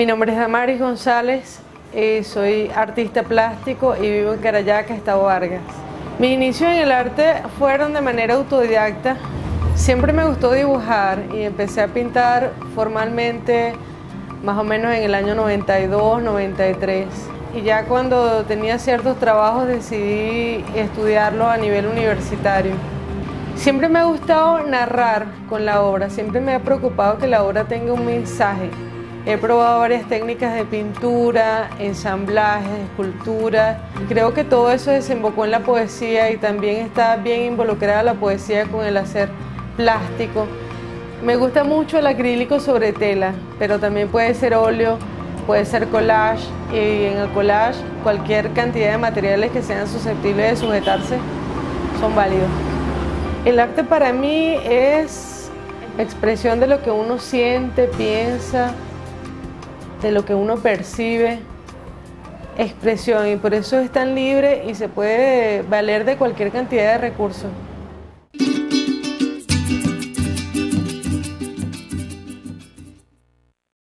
Mi nombre es Damaris González, y soy artista plástico y vivo en Carayaca, Estado Vargas. Mis inicios en el arte fueron de manera autodidacta. Siempre me gustó dibujar y empecé a pintar formalmente más o menos en el año 92, 93. Y ya cuando tenía ciertos trabajos decidí estudiarlo a nivel universitario. Siempre me ha gustado narrar con la obra, siempre me ha preocupado que la obra tenga un mensaje. He probado varias técnicas de pintura, ensamblaje, escultura. Creo que todo eso desembocó en la poesía y también está bien involucrada la poesía con el hacer plástico. Me gusta mucho el acrílico sobre tela, pero también puede ser óleo, puede ser collage y en el collage cualquier cantidad de materiales que sean susceptibles de sujetarse son válidos. El arte para mí es expresión de lo que uno siente, piensa, de lo que uno percibe, expresión y por eso es tan libre y se puede valer de cualquier cantidad de recursos.